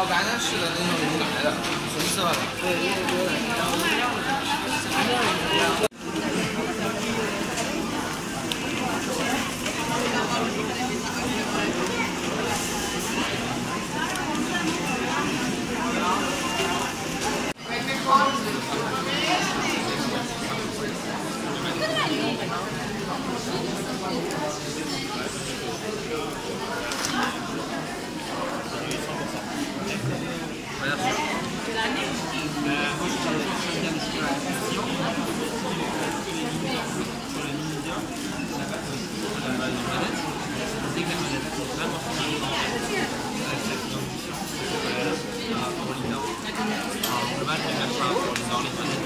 哦，刚才是的那种牛奶的，红色的。对，那个。Matt, and that's round one, Donnie.